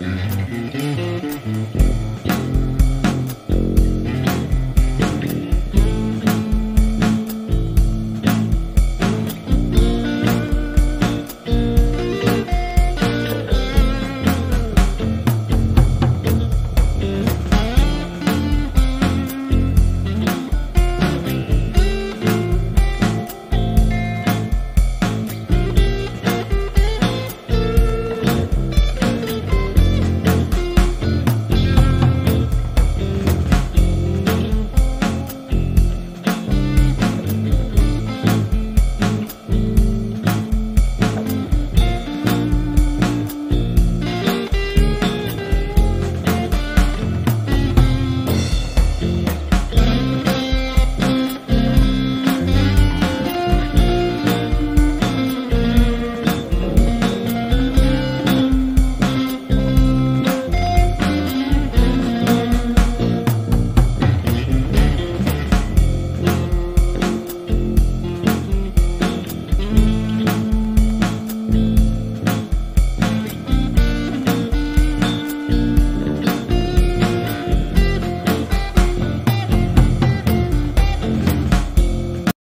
Mm-hmm.